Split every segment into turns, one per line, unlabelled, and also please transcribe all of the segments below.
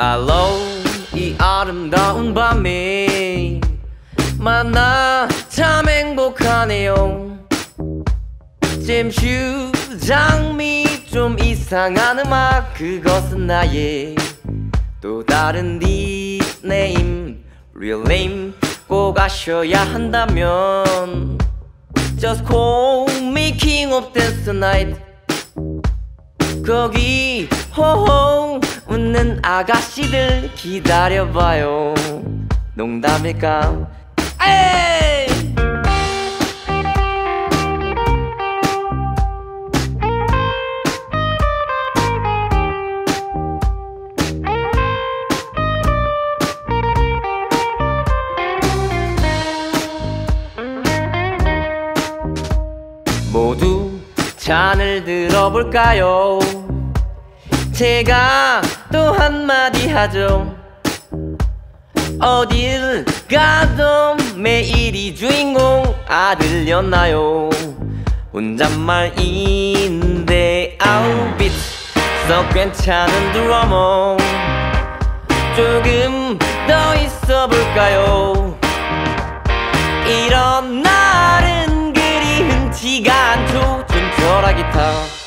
Alone 이 아름다운 밤에 만나 참 행복하네요. 잼슈 장 미 좀 이상한 음악 그것은 나의 또 다른 닉네임 Real name 꼭 아셔야 한다면 Just call me king of dance tonight. 거기 호호 웃는 아가씨들 기다려봐요 농담일까 에이! 모두 잔을 들어볼까요? 제가 또 한마디 하죠. 어딜 가도 매일이 주인공 아 들렸나요? 혼잣말인데 아우 빛썩 괜찮은 드러머 조금 더 있어 볼까요? 이런 날은 그리 흔치가 않죠 춤춰라 기타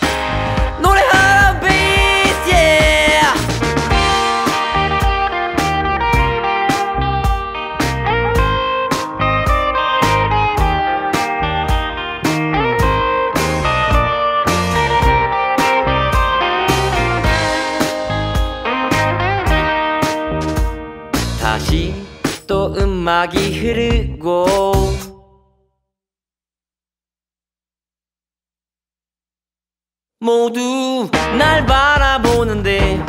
음악이 흐르고 모두 날 바라보는데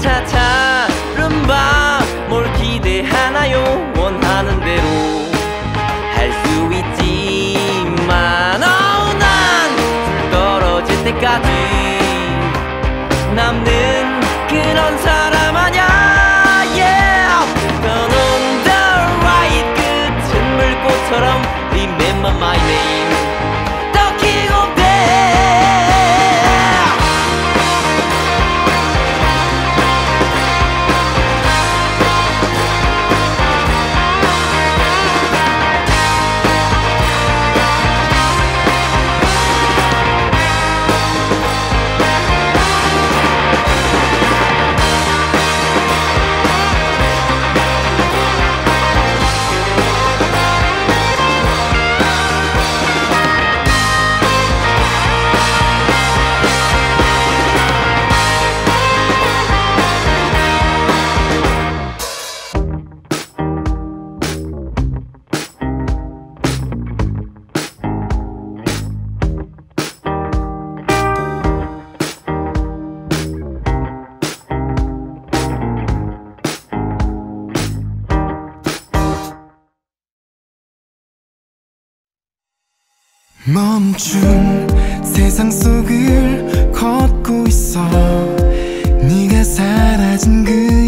차차 룸바 뭘 기대하나요? 원하는 대로 할 수 있지만 어, 난술 떨어질 때까지 남는 그런 사
멈춘 세상 속을 걷고 있어. 네가 사라진 그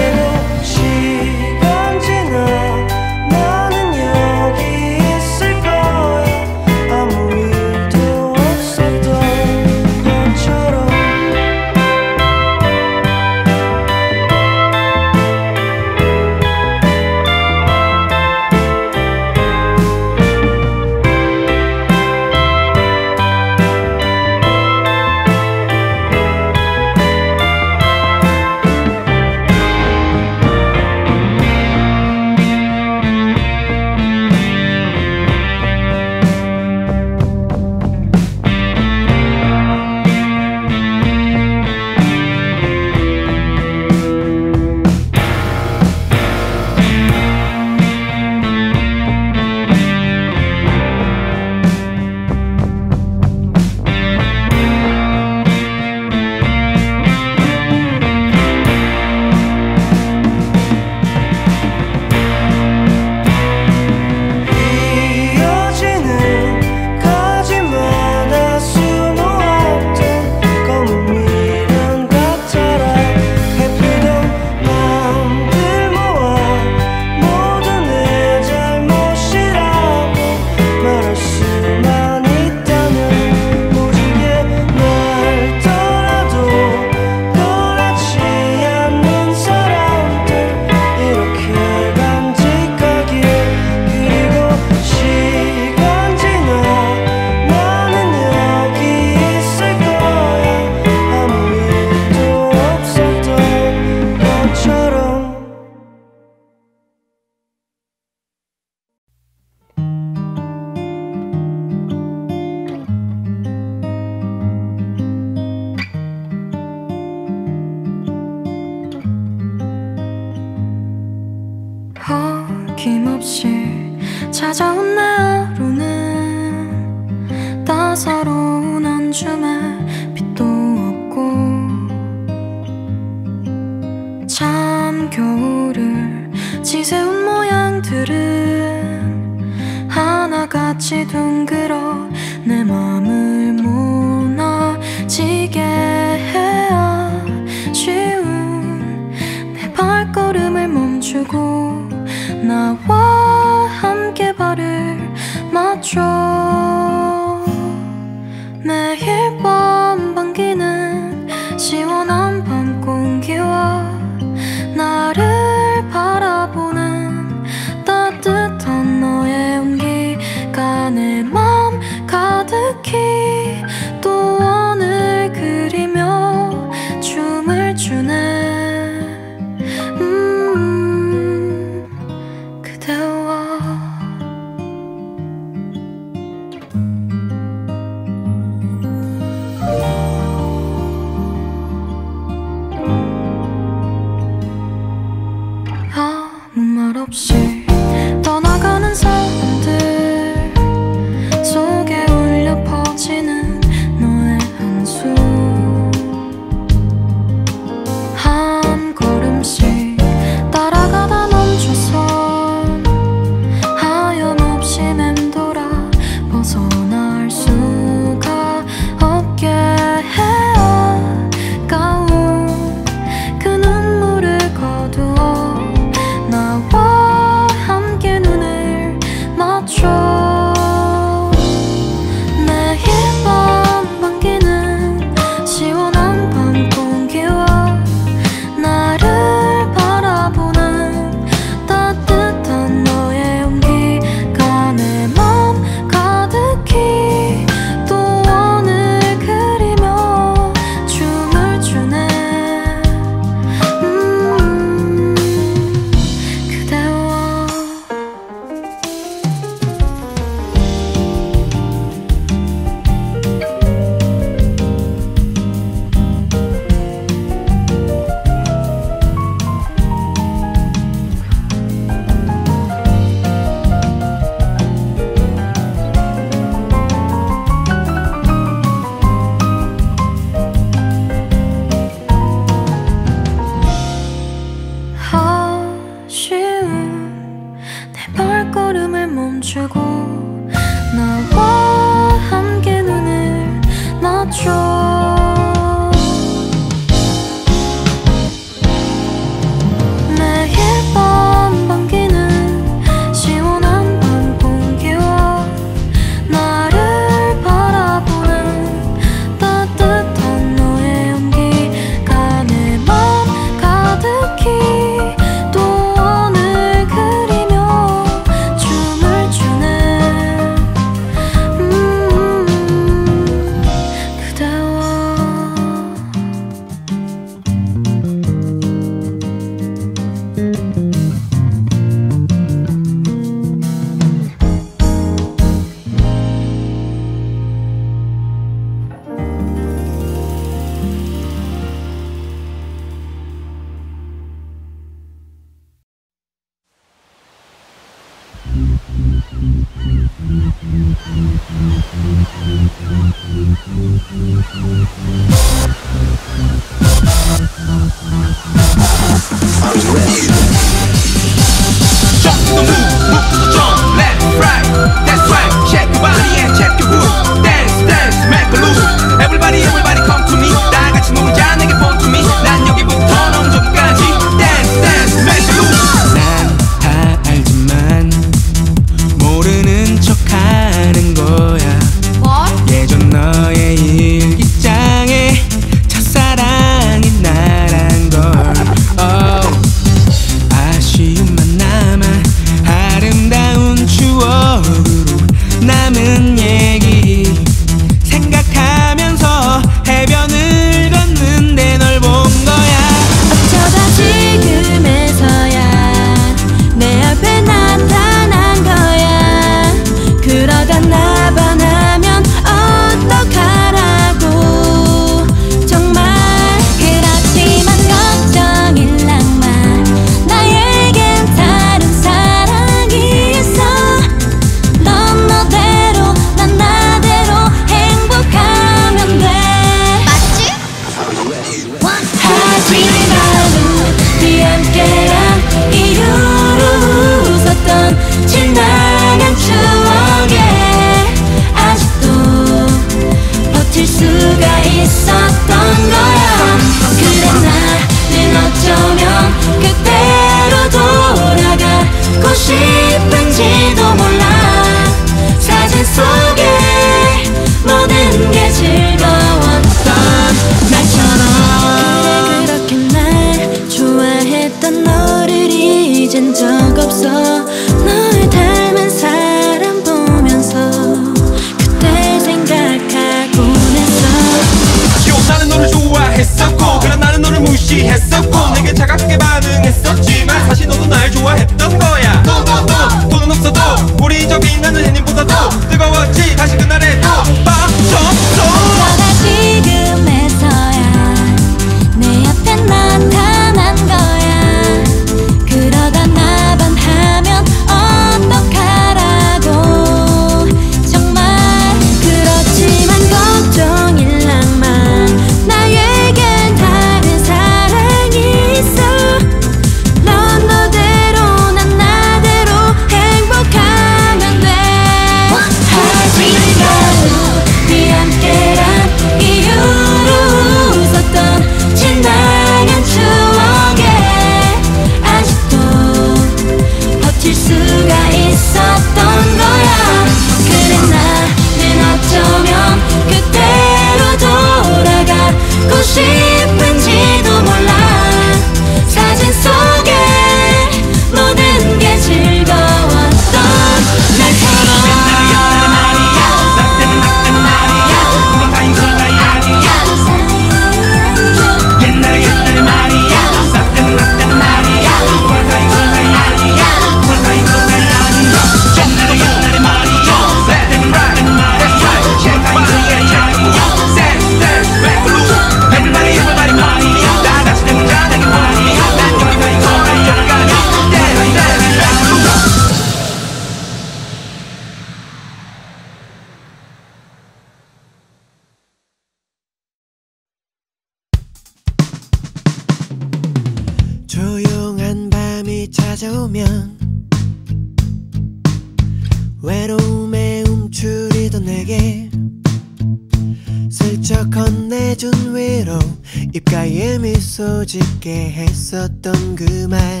짓게 했었던 그말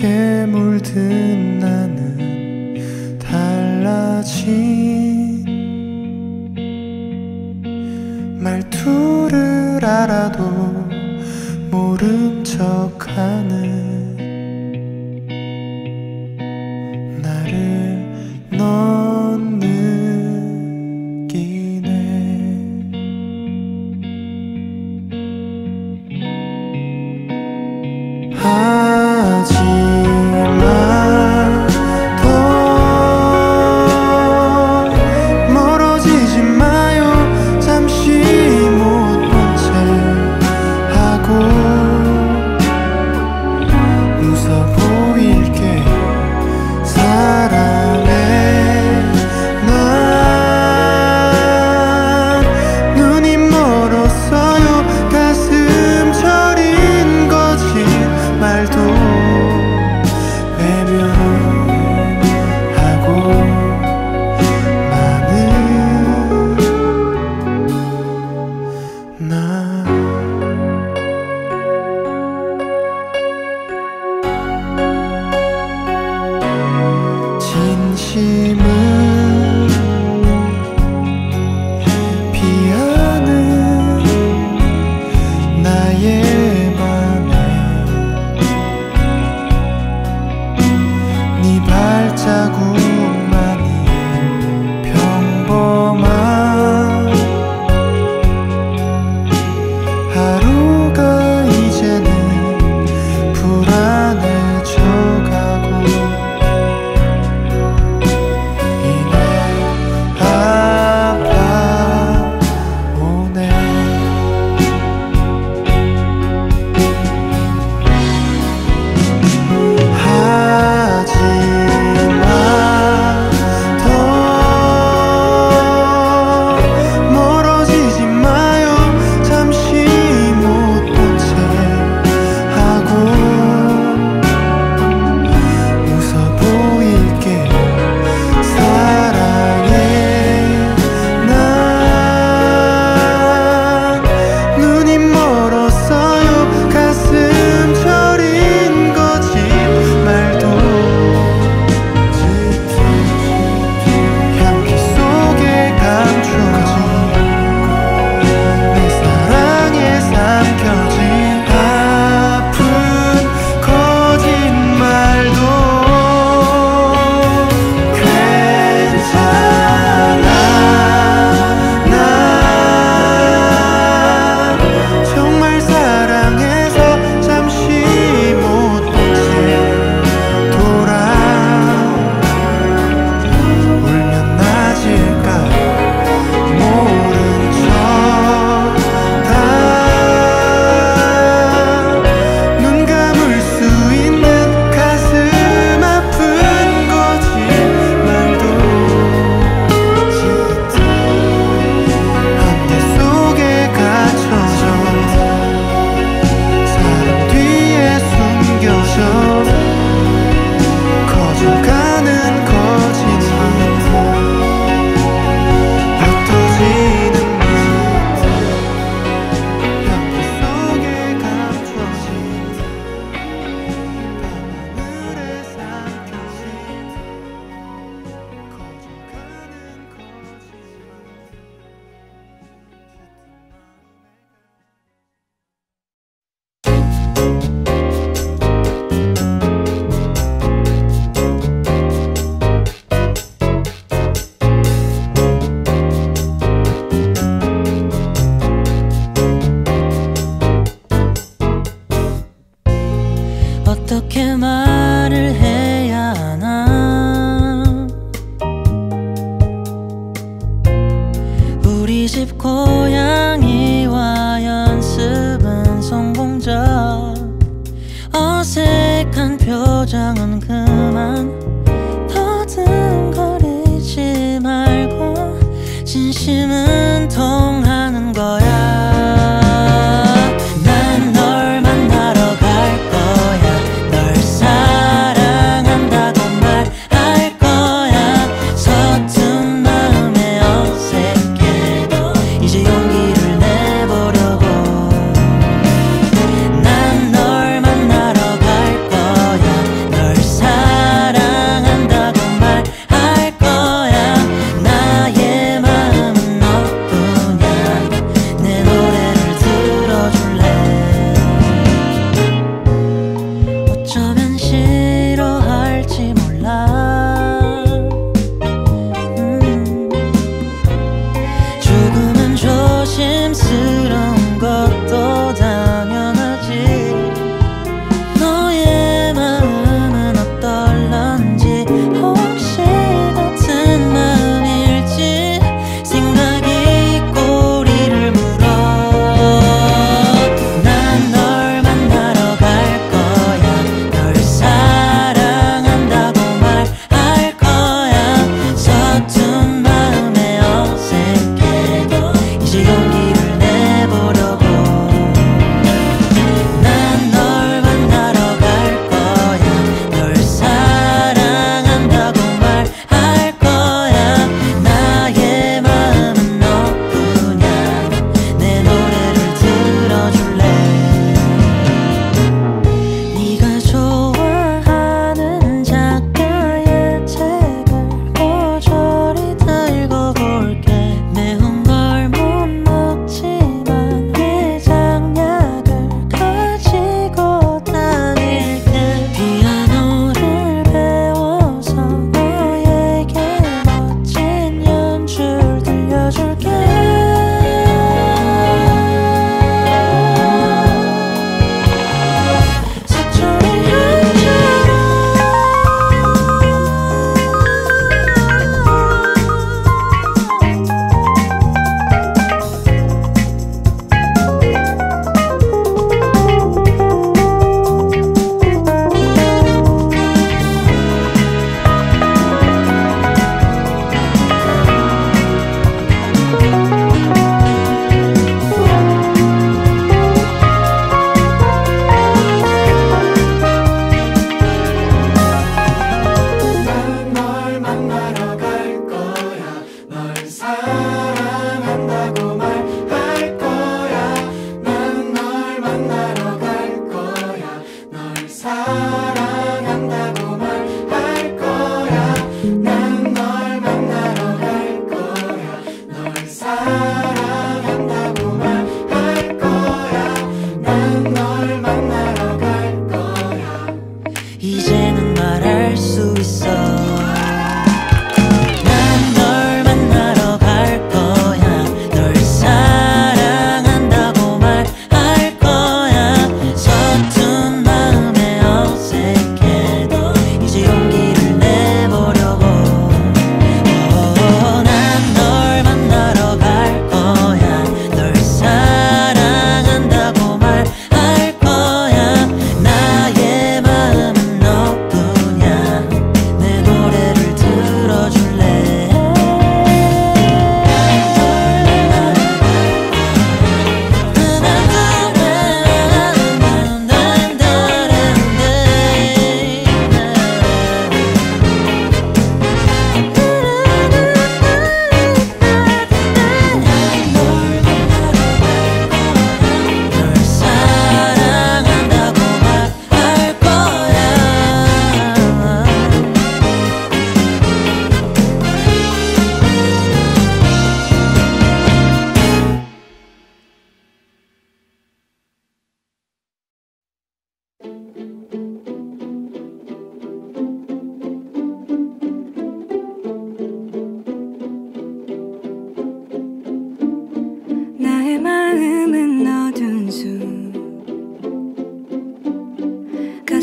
깊게 물든 나는 달라진 말투를 알아도 모른 척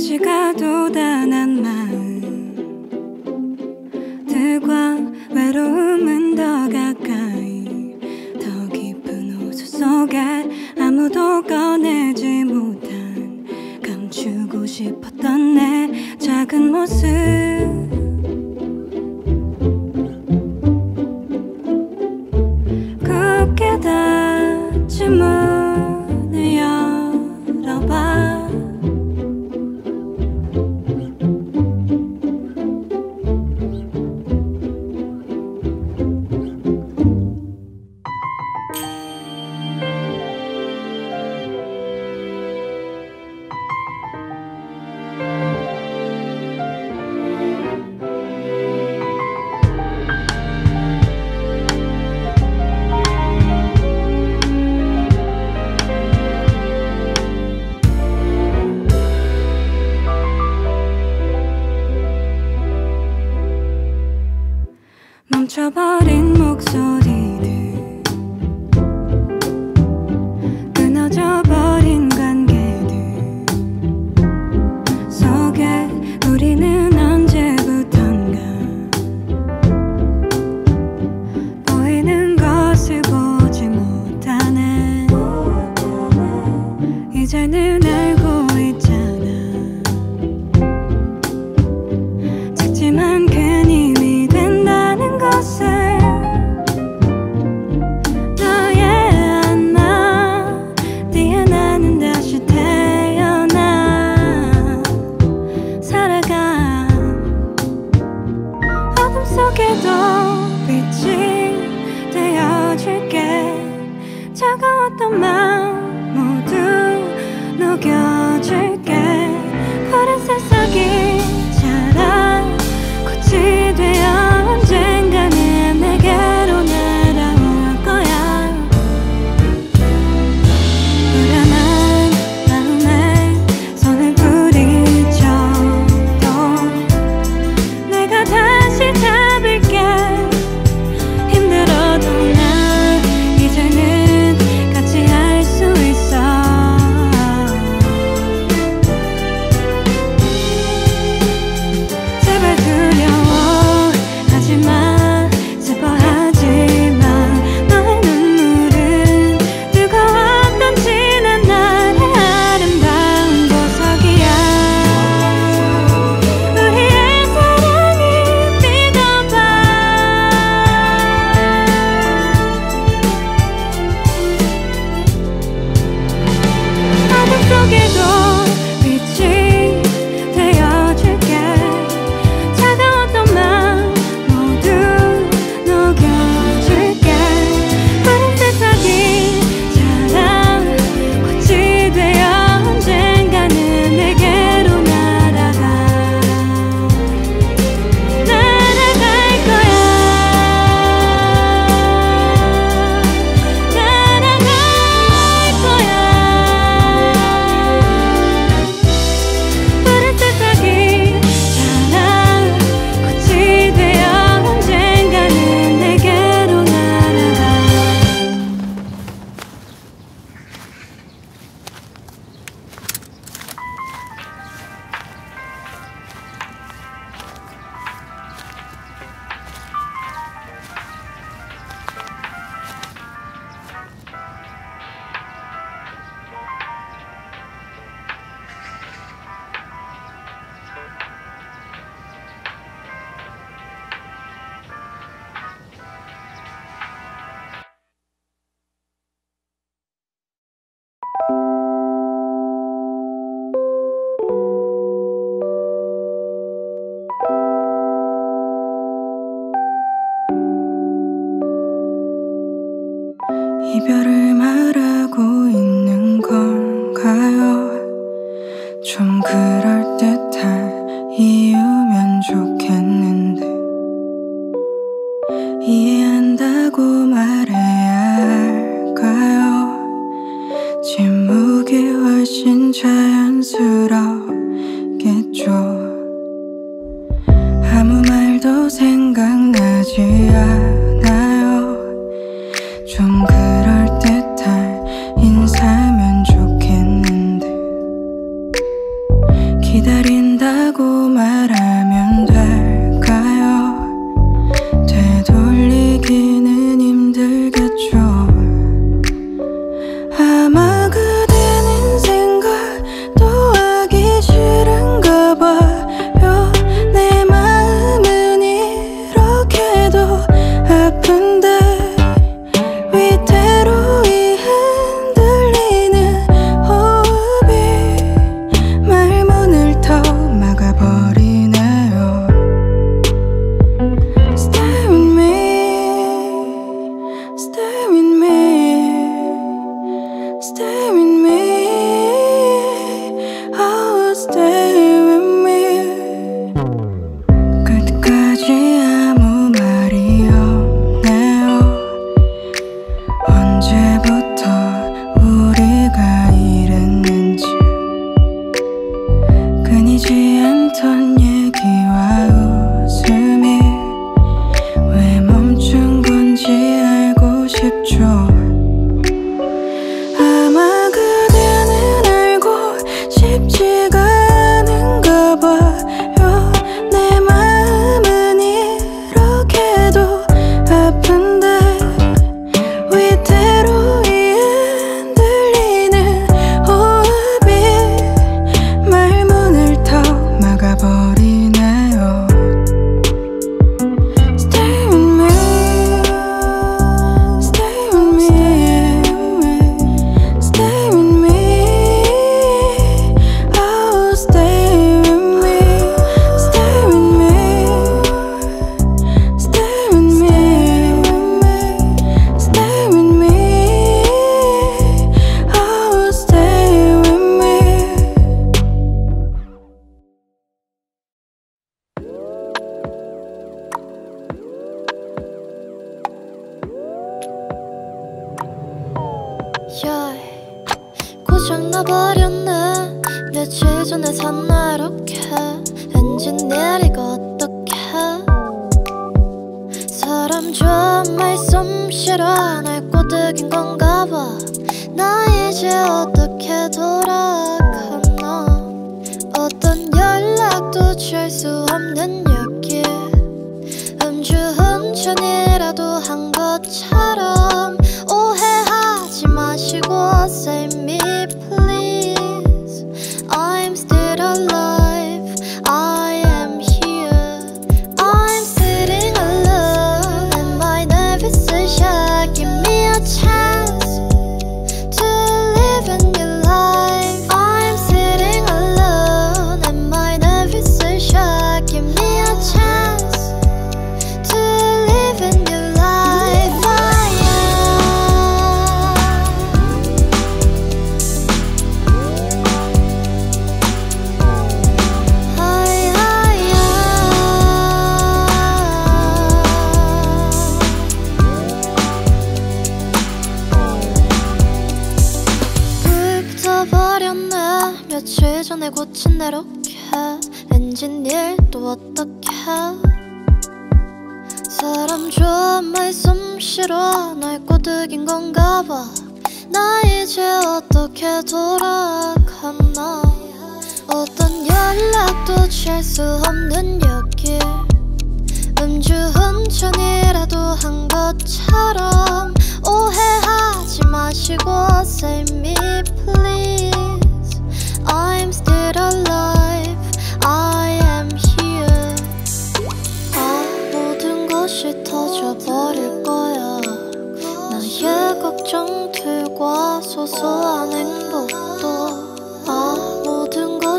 없이 가도 단한 마음 들과 외로움은 더 가까이 더 깊은 호수
속에 아무도 꺼내지 못한 감추고 싶었던 내 작은 모습.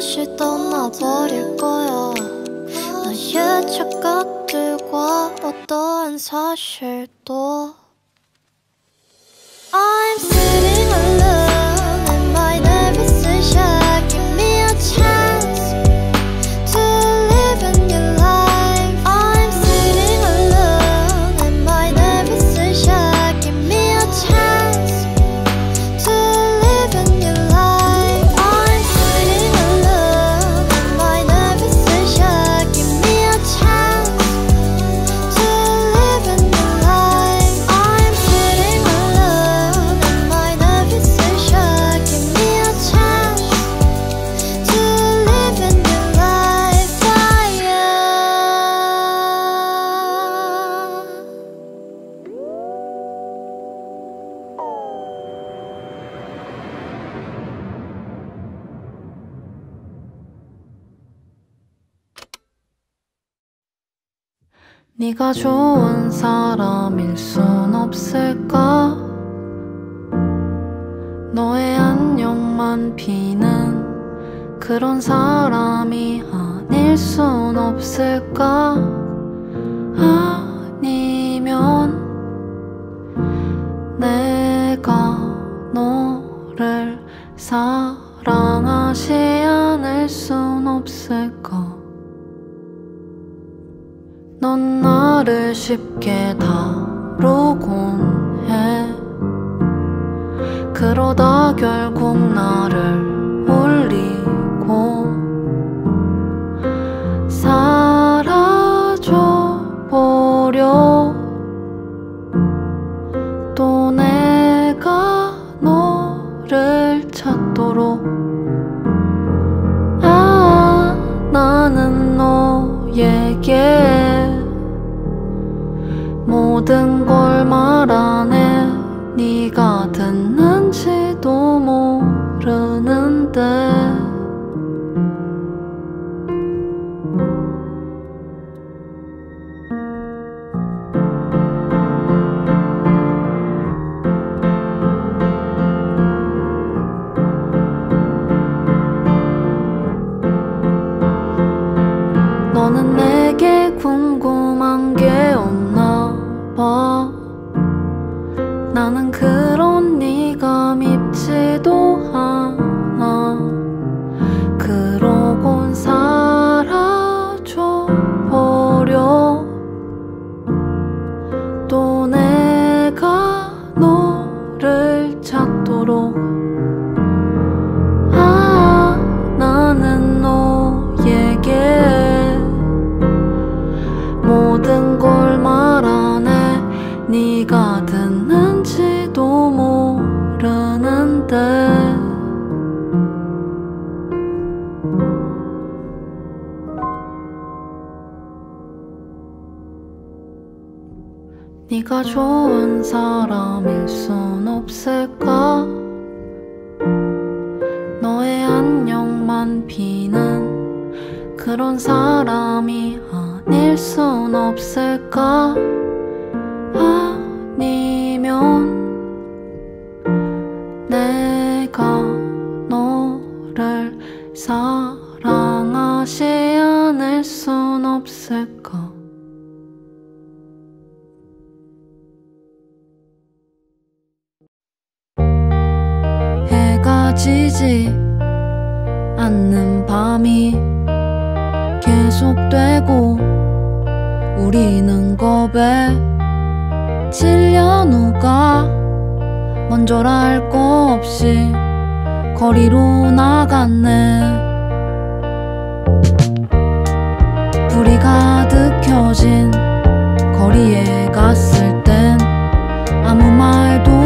다시
떠나버릴 거야. 나의 착각들과 어떠한 사실도 I'm
네가 좋은 사람일 순 없을까? 너의 안녕만 비는 그런 사람이 아닐 순 없을까? 아니면 내가 너를 사랑하지 않을 순 없을까? 넌나 나를 쉽게 다루곤 해. 그러다 결국 나를 울리고 모든 걸 말하네. 네가 듣는지도 모르는데. 네가 좋은 사람일 순 없을까? 너의 안녕만 비는 그런 사람이 낼 순 없을까 비는 겁에 질려 누가 먼저라 할 없이 거리로 나갔네. 불이 가득 켜진 거리에 갔을 땐 아무 말도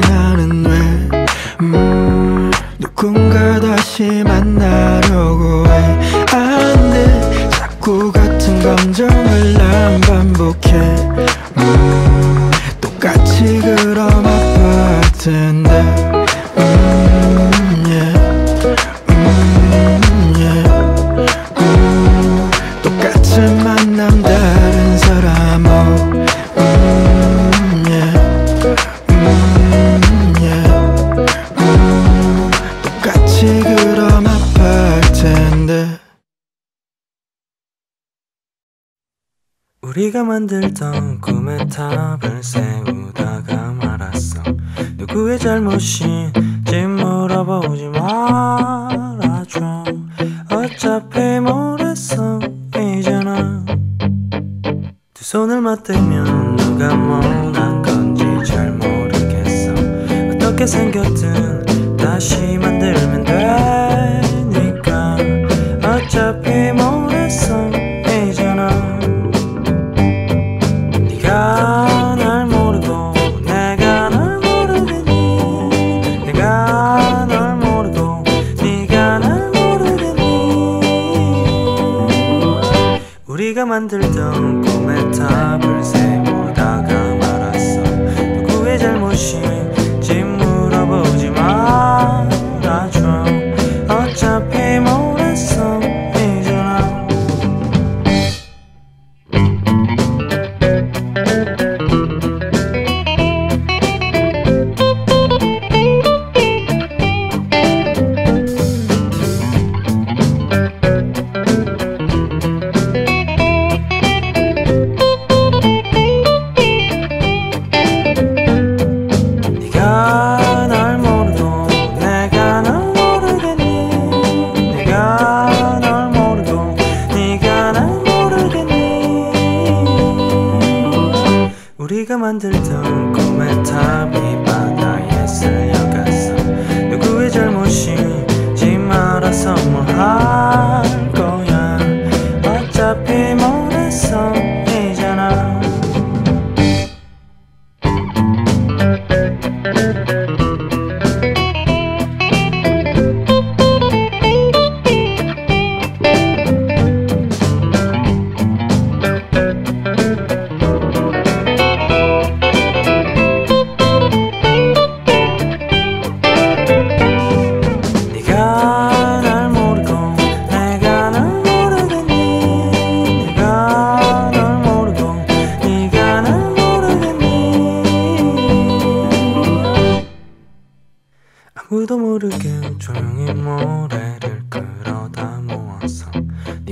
나는
왜? 음, 누군가 다시 만나려고
만들던 꿈의 탑을 세우다가 말았어. 누구의 잘못인지 물어보지 마.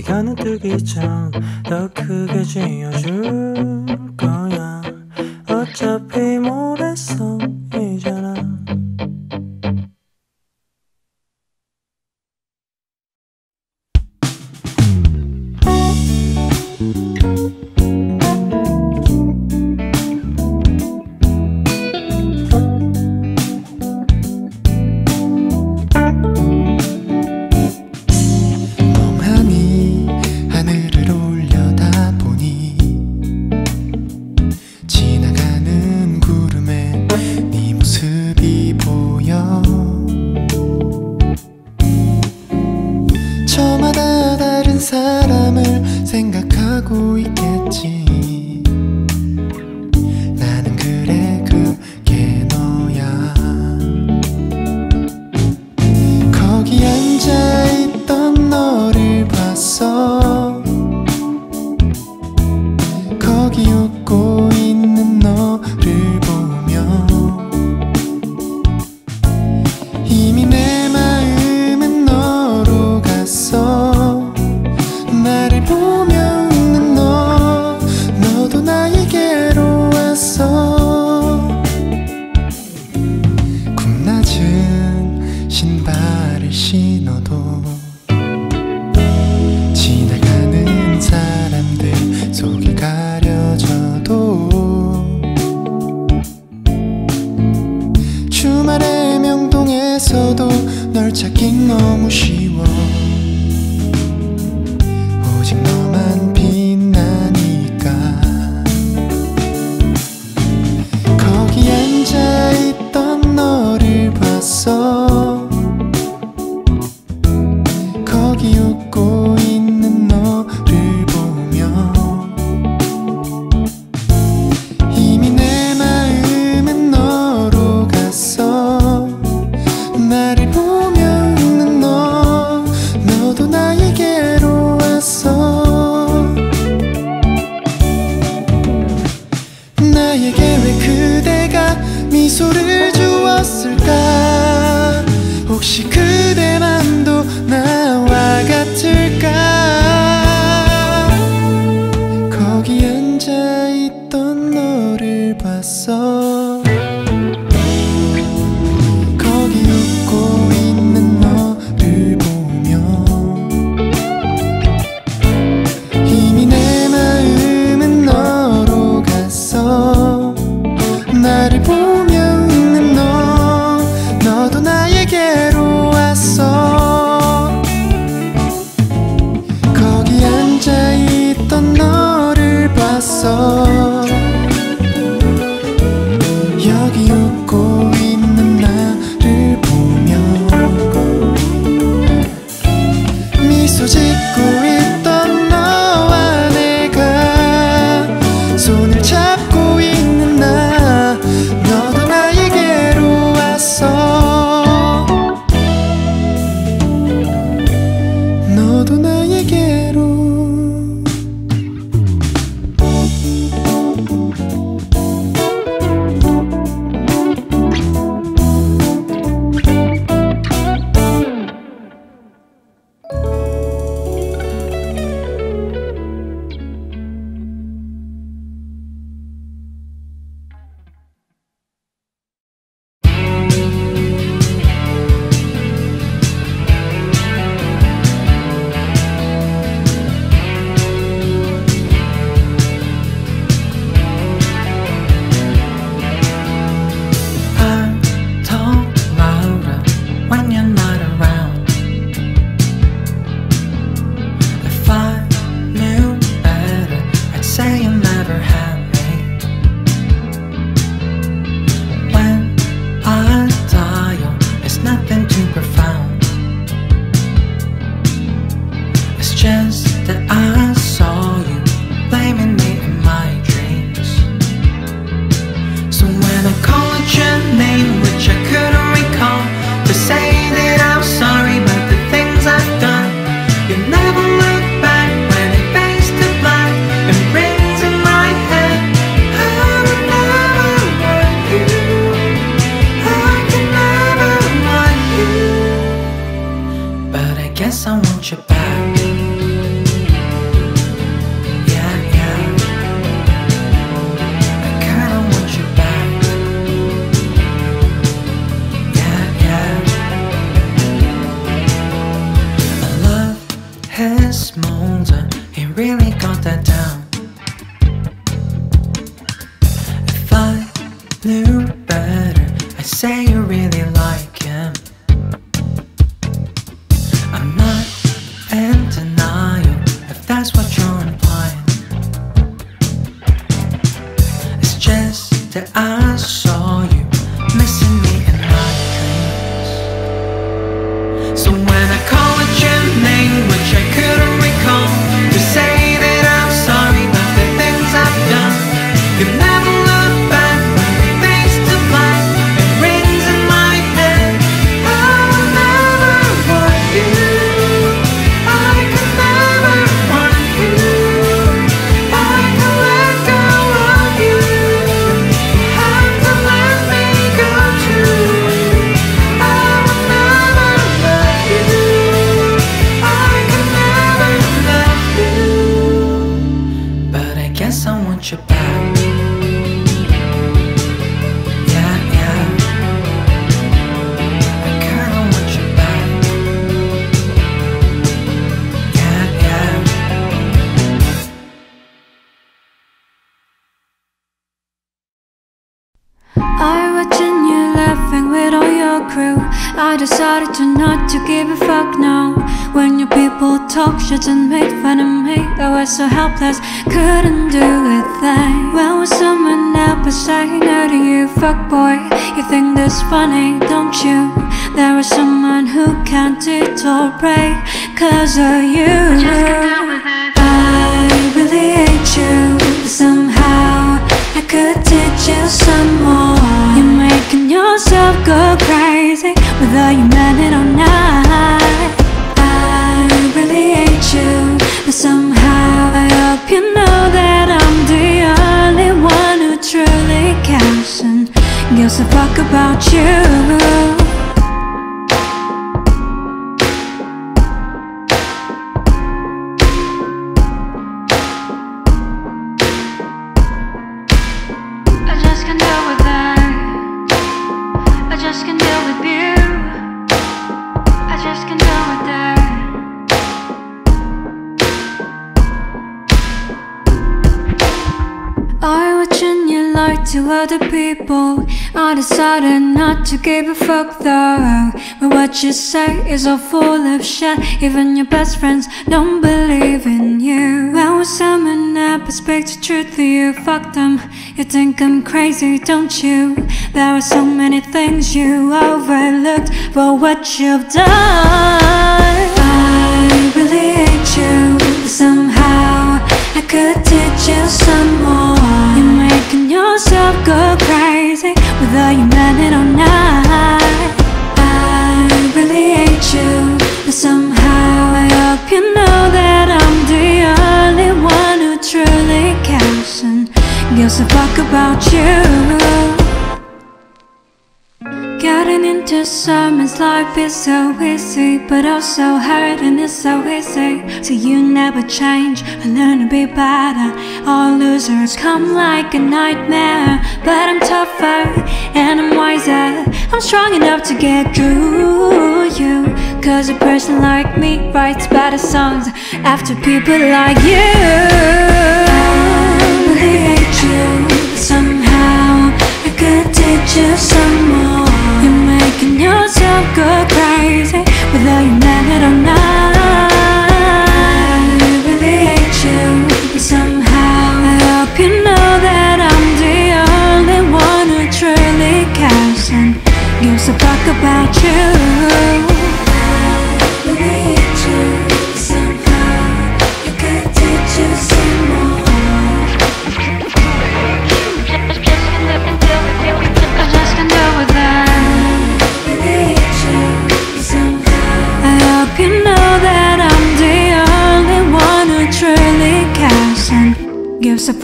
해는 뜨기 전 더 크게 지어줄
I
decided to not to give a fuck now. When your people talk shit and make fun of me, I was so helpless, couldn't do a thing. When was someone else saying no to you, fuck boy? You think this funny, don't you? There is someone who can't tolerate cause of you. I really hate you somehow. I could teach you some more. Making yourself go crazy, whether you meant it or not. I really hate you, but somehow I hope you know that I'm the only one who truly counts and gives a fuck about you. I decided not to give a fuck though. But what you say is all full of shit. Even your best friends don't believe in you. I was someone ever speak the truth to you? Fuck them. You think I'm crazy, don't you? There are so many things you overlooked for what you've done. I really hate you. Somehow I could teach you some more. Making yourself go crazy, whether you meant it or not. I really hate you, but somehow I hope you know that I'm the only one who truly counts and gives a fuck about you. Getting into someone's life is so easy, but also hurting is so easy. So you never change and learn to be better. All losers come like a nightmare, but I'm tougher and I'm wiser. I'm strong enough to get through you. Cause a person like me writes better songs after people like you. I you somehow. I could teach you some more. You're making yourself go crazy,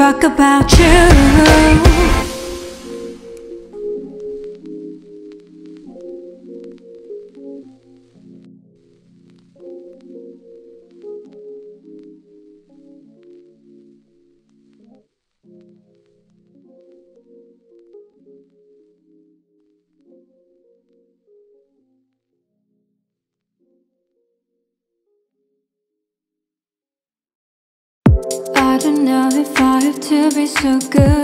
talk about so good.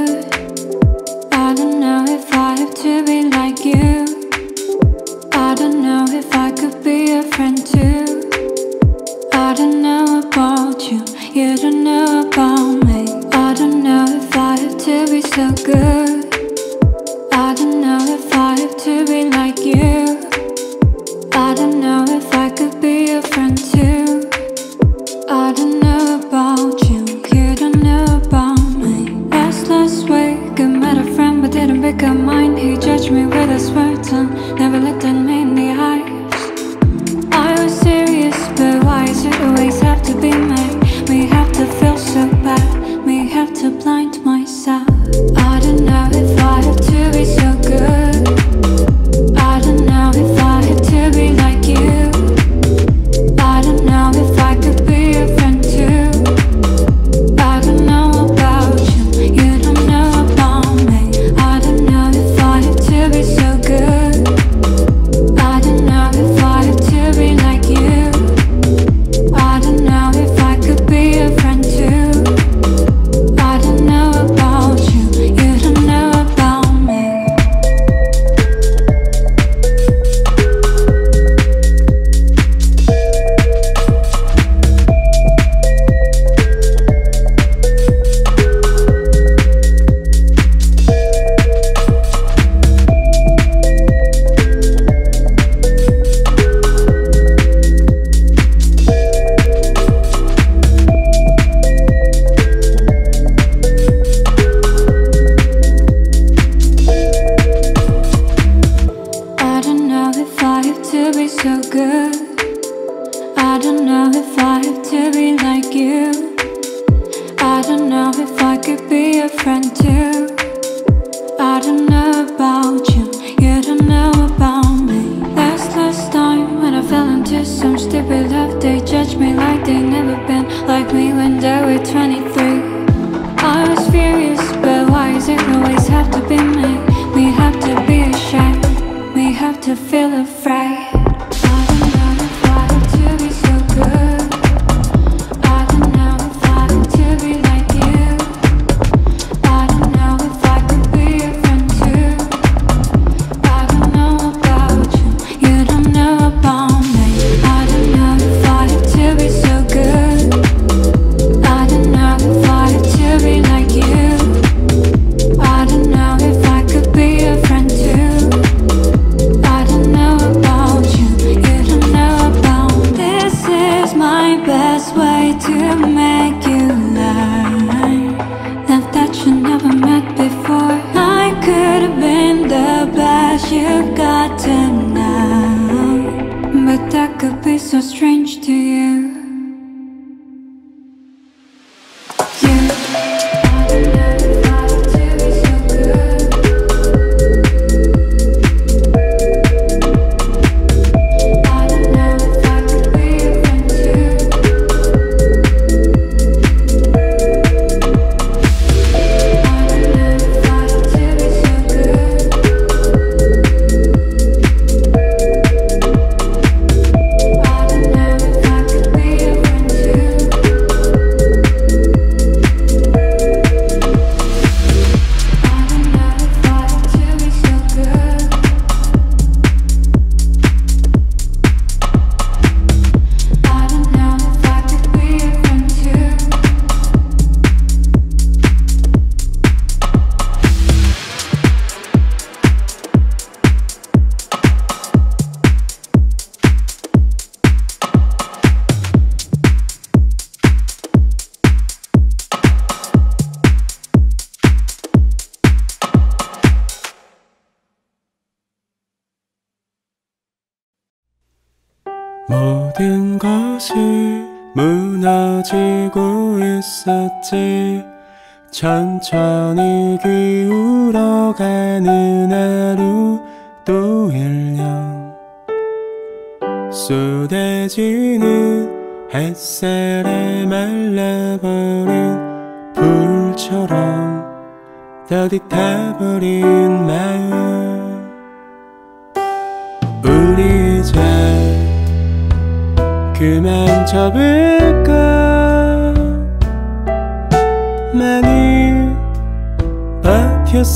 If I could be a friend too.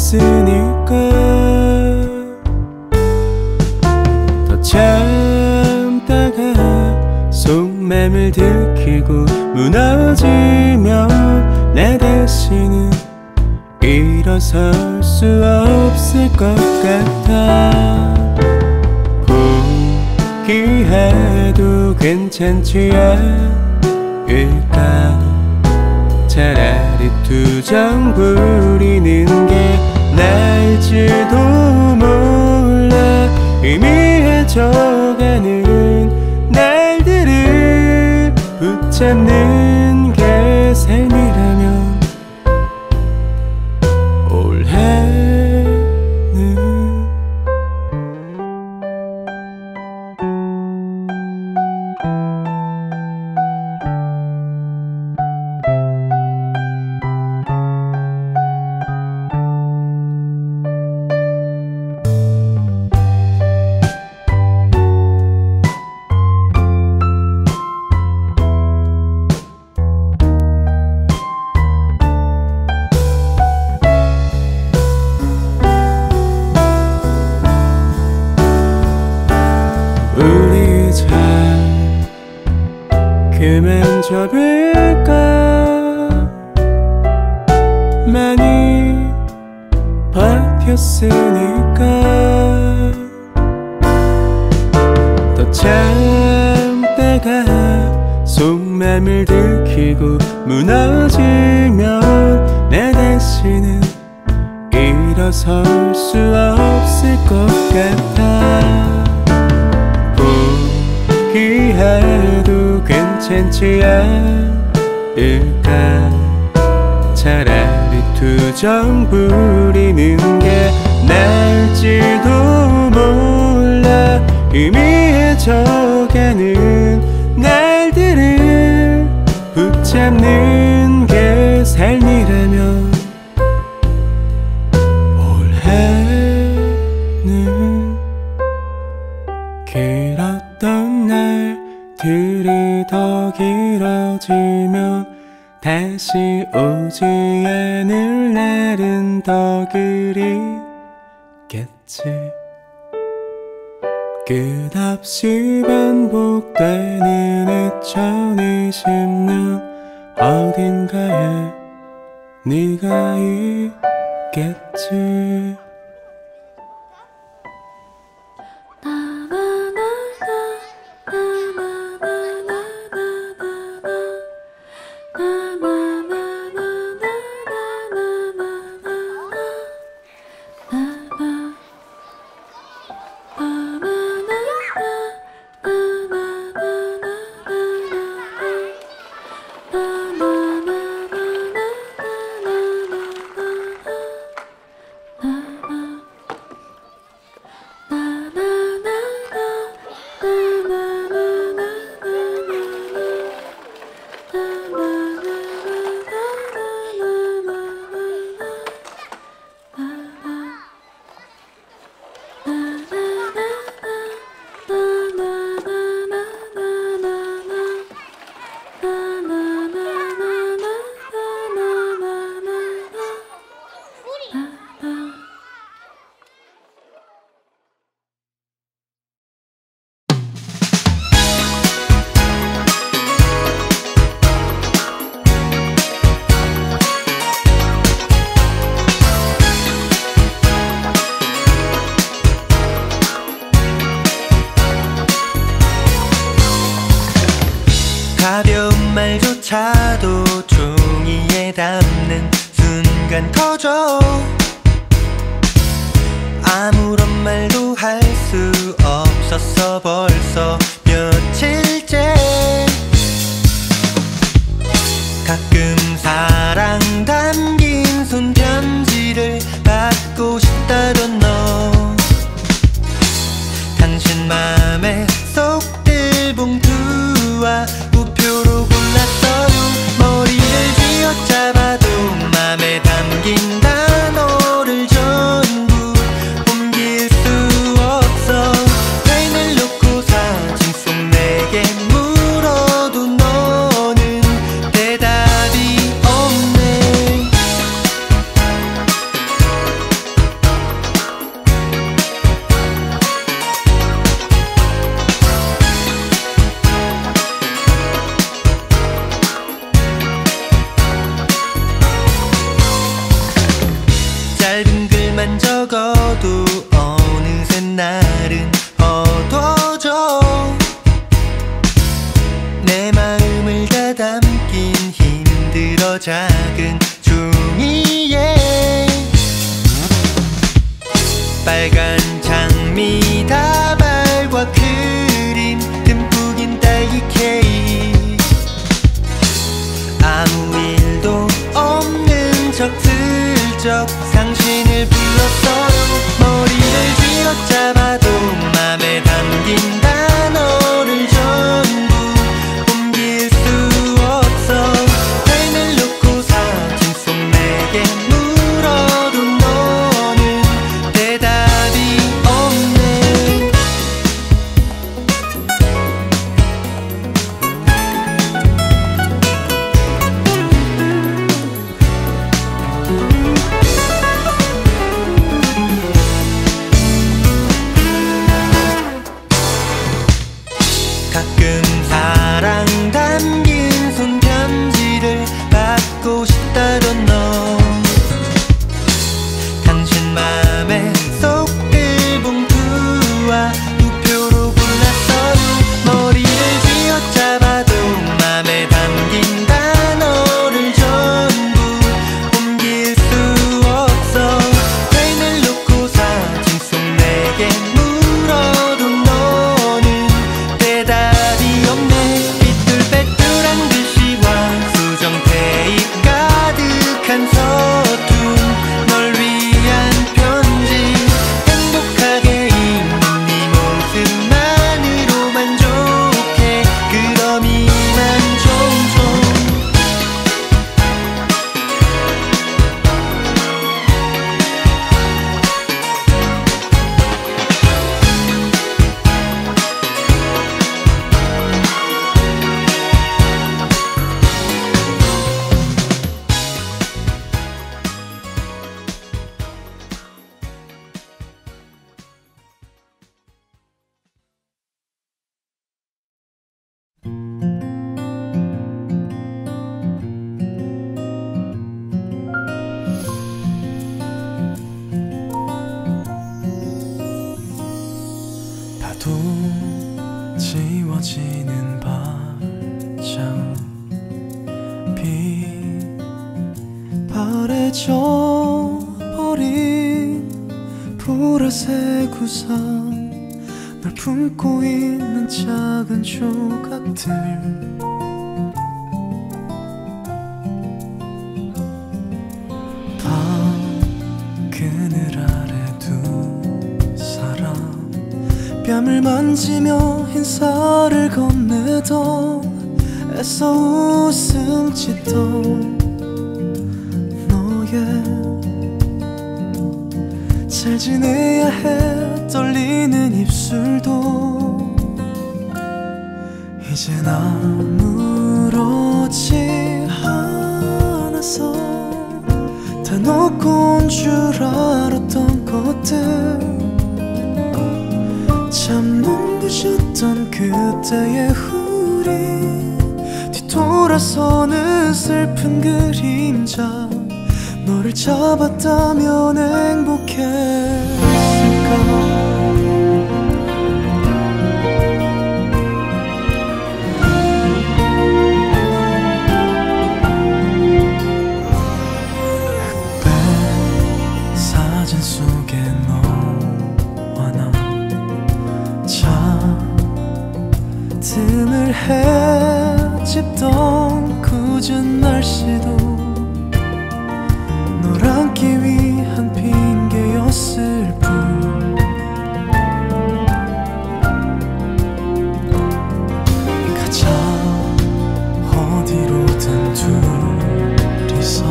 있으니까 더 참다가 속맴을 들키고 무너지면 내 대신은 일어설 수 없을 것 같아. 포기해도 괜찮지 않을까? 차라리 투정 부리는 게 날지도 몰라 의미의 적에는 날들을 붙잡는
속에 너와
나 틈을 헤집던 꾸준 날씨도 널 안기 위한 핑계였을 뿐. 가자 어디로든 둘이서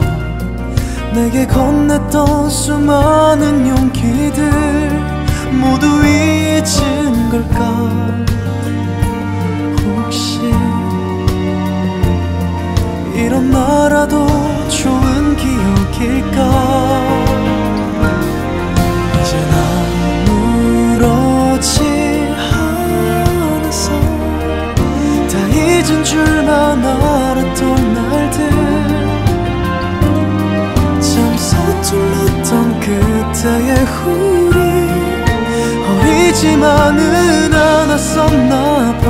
내게 건너 얻었던 수많은 용기들 모두 잊은 걸까? 혹시 이런 나라도 좋은 기억일까? 쉽지만은 않았었나 봐.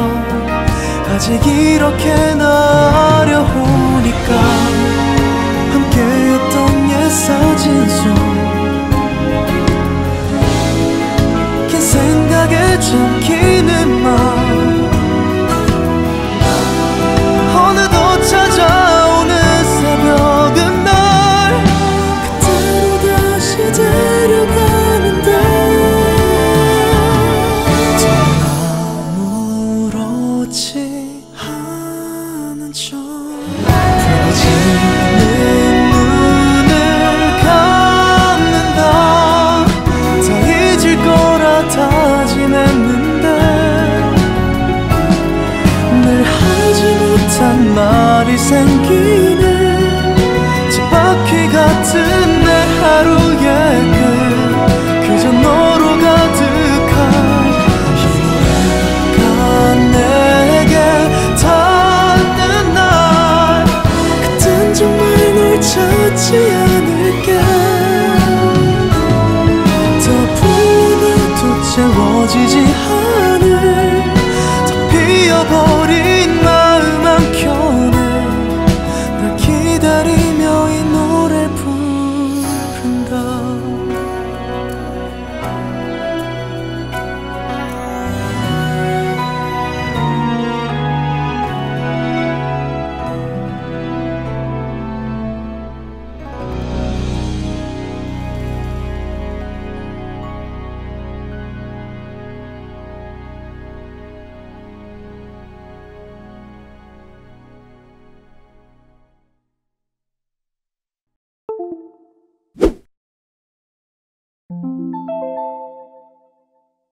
아직 이렇게나 어려우니까 함께했던 옛 사진 속긴 생각에 잠기는 맘